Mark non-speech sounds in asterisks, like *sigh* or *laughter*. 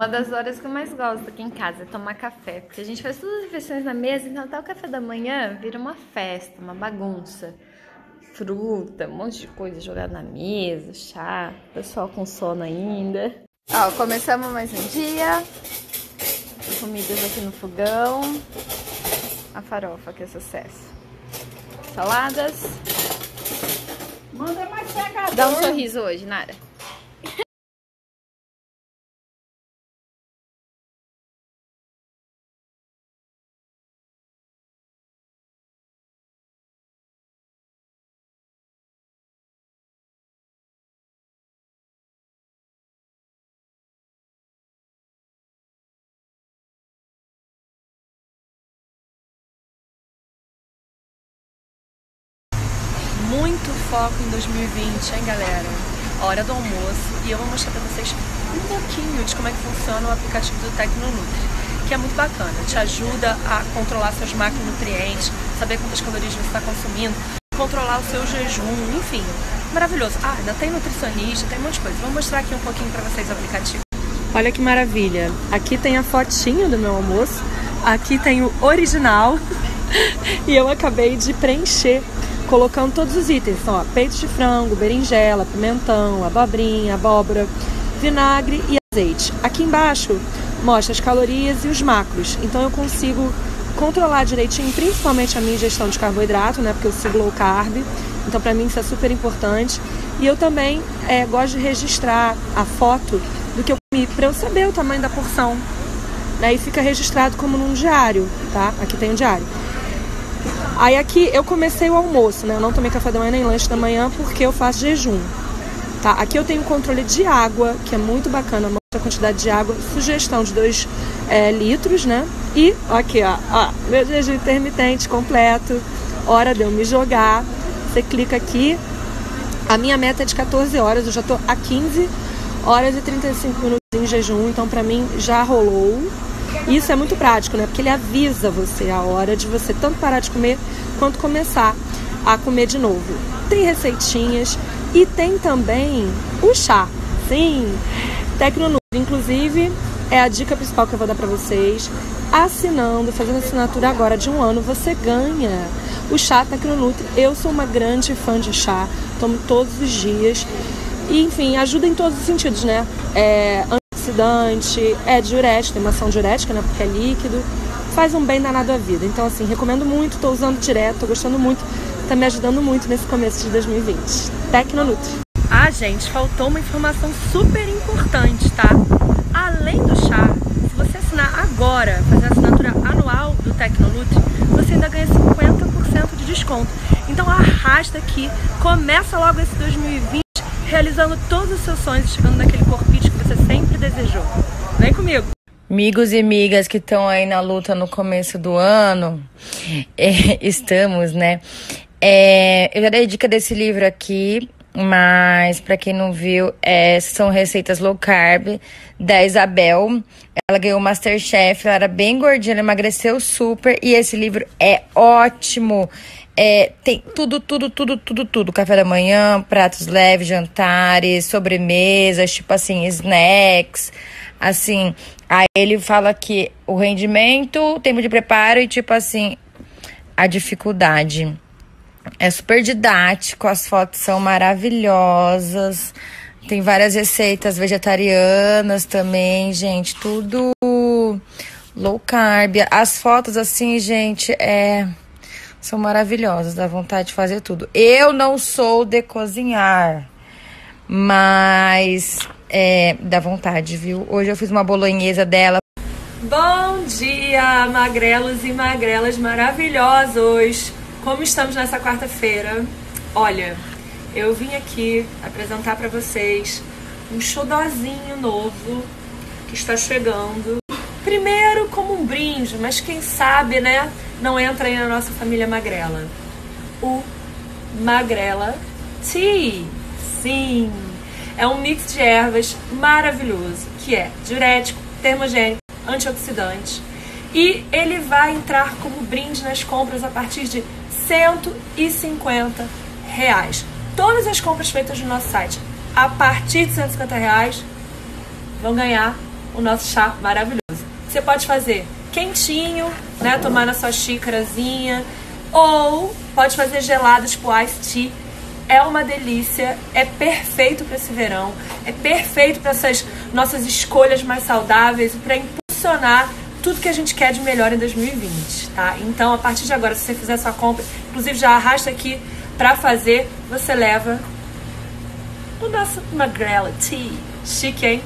Uma das horas que eu mais gosto aqui em casa é tomar café, porque a gente faz todas as refeições na mesa, então até o café da manhã vira uma festa, uma bagunça. Fruta, um monte de coisa jogada na mesa, chá, pessoal com sono ainda. Ó, começamos mais um dia. Comidas aqui no fogão. A farofa, que é sucesso. Saladas. Manda mais pegador. Dá um sorriso hoje, Nara. Muito foco em 2020, hein, galera? Hora do almoço e eu vou mostrar pra vocês um pouquinho de como é que funciona o aplicativo do Tecnonutri, que é muito bacana, te ajuda a controlar seus macronutrientes, saber quantas calorias você está consumindo, controlar o seu jejum, enfim, maravilhoso. Ah, ainda tem nutricionista, tem um monte de coisa. Vou mostrar aqui um pouquinho pra vocês o aplicativo. Olha que maravilha! Aqui tem a fotinho do meu almoço, aqui tem o original *laughs* e eu acabei de preencher colocando todos os itens. Então, ó, peito de frango, berinjela, pimentão, abobrinha, abóbora, vinagre e azeite. Aqui embaixo mostra as calorias e os macros. Então eu consigo controlar direitinho, principalmente a minha ingestão de carboidrato, né? Porque eu sigo low carb. Então para mim isso é super importante. E eu também é, gosto de registrar a foto do que eu comi para eu saber o tamanho da porção. Né? E fica registrado como num diário, tá? Aqui tem um diário. Aí aqui eu comecei o almoço, né? Eu não tomei café da manhã nem lanche da manhã porque eu faço jejum. Tá? Aqui eu tenho controle de água, que é muito bacana, mostra a quantidade de água, sugestão de 2 é, litros, né? E aqui, ó, ó, meu jejum intermitente completo, hora de eu me jogar. Você clica aqui, a minha meta é de 14 horas, eu já tô a 15 horas e 35 minutos em jejum, então pra mim já rolou. Isso é muito prático, né? Porque ele avisa você a hora de você tanto parar de comer quanto começar a comer de novo. Tem receitinhas e tem também o chá. Sim, Tecnonutri, inclusive, é a dica principal que eu vou dar para vocês. Assinando, fazendo assinatura agora de um ano, você ganha o chá Tecnonutri. Eu sou uma grande fã de chá, tomo todos os dias. E, enfim, ajuda em todos os sentidos, né? É, antioxidante, é diurético, tem uma ação diurética, né? Porque é líquido. Faz um bem danado à vida. Então, assim, recomendo muito, estou usando direto, estou gostando muito, está me ajudando muito nesse começo de 2020. Tecnonutri. Ah, gente, faltou uma informação super importante, tá? Além do chá, se você assinar agora, fazer a assinatura anual do Tecnonutri, você ainda ganha 50% de desconto. Então arrasta aqui, começa logo esse 2020 realizando todos os seus sonhos, chegando naquele corpite que você sempre desejou. Vem comigo! Amigos e amigas que estão aí na luta no começo do ano, *laughs* é, estamos, né? É, eu já dei dica desse livro aqui, mas para quem não viu, é, são receitas low carb da Isabel. Ela ganhou o Masterchef, ela era bem gordinha, ela emagreceu super e esse livro é ótimo. É, tem tudo, tudo, tudo, tudo, tudo. Café da manhã, pratos leves, jantares, sobremesas, tipo assim, snacks. Assim, aí ele fala que o rendimento, tempo de preparo e tipo assim, a dificuldade. É super didático, as fotos são maravilhosas. Tem várias receitas vegetarianas também, gente. Tudo low carb. As fotos, assim, gente, é são maravilhosas, dá vontade de fazer tudo. Eu não sou de cozinhar, mas é, dá vontade, viu? Hoje eu fiz uma bolonhesa dela. Bom dia, magrelos e magrelas maravilhosos! Como estamos nessa quarta-feira? Olha, eu vim aqui apresentar para vocês um xodozinho novo que está chegando. Primeiro brinde, mas quem sabe, né? Não entra aí na nossa família magrela. O Magrela Tea. Sim, é um mix de ervas maravilhoso, que é diurético, termogênico, antioxidante. E ele vai entrar como brinde nas compras a partir de 150 reais. Todas as compras feitas no nosso site a partir de 150 reais vão ganhar o nosso chá maravilhoso. Você pode fazer quentinho, né? Tomar na sua xícarazinha. Ou pode fazer gelado, tipo iced tea. É uma delícia, é perfeito para esse verão, é perfeito para essas nossas escolhas mais saudáveis e para impulsionar tudo que a gente quer de melhor em 2020, tá? Então, a partir de agora, se você fizer sua compra, inclusive já arrasta aqui para fazer, você leva o nosso Magrela Tea. Chique, hein?